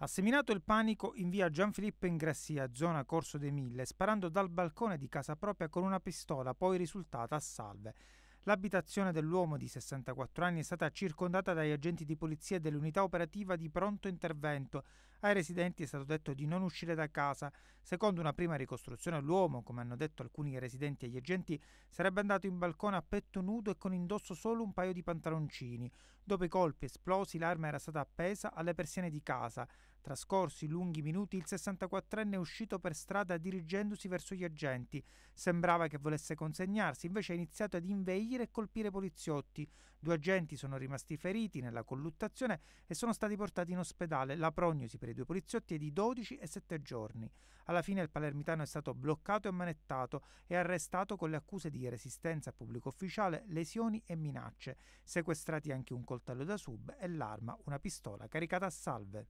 Ha seminato il panico in via Gianfilippo Ingrassia, zona Corso dei Mille, sparando dal balcone di casa propria con una pistola, poi risultata a salve. L'abitazione dell'uomo di 64 anni è stata circondata dagli agenti di polizia dell'unità operativa di pronto intervento. Ai residenti è stato detto di non uscire da casa. Secondo una prima ricostruzione, l'uomo, come hanno detto alcuni residenti e gli agenti, sarebbe andato in balcone a petto nudo e con indosso solo un paio di pantaloncini. Dopo i colpi esplosi, l'arma era stata appesa alle persiane di casa. Trascorsi lunghi minuti, il 64enne è uscito per strada dirigendosi verso gli agenti. Sembrava che volesse consegnarsi, invece ha iniziato ad inveire e colpire poliziotti. Due agenti sono rimasti feriti nella colluttazione e sono stati portati in ospedale. La prognosi per i due poliziotti è di 12 e 7 giorni. Alla fine il palermitano è stato bloccato e ammanettato e arrestato con le accuse di resistenza a pubblico ufficiale, lesioni e minacce. Sequestrati anche un coltello da sub e l'arma, una pistola caricata a salve.